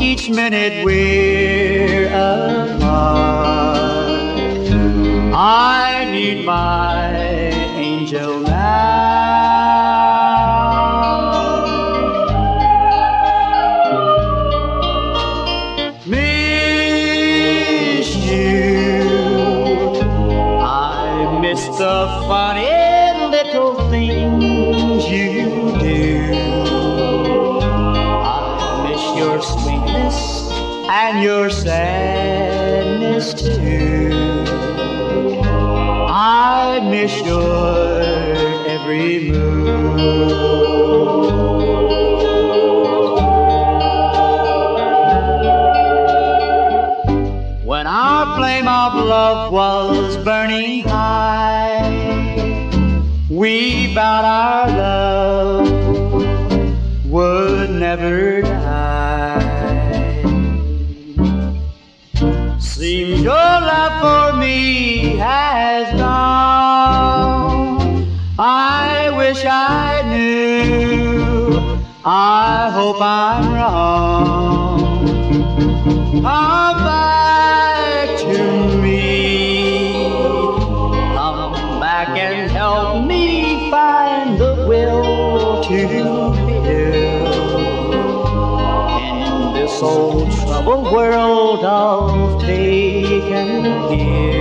each minute we're apart. I need my angel now. Miss you. I miss the funny little things you do. And your sadness too. I miss your every move. When our flame of love was burning high, we vowed our Seems your love for me has gone. I wish I knew. I hope I'm wrong. Come back to me. Come back and help me find the will to live in this old troubled world of take and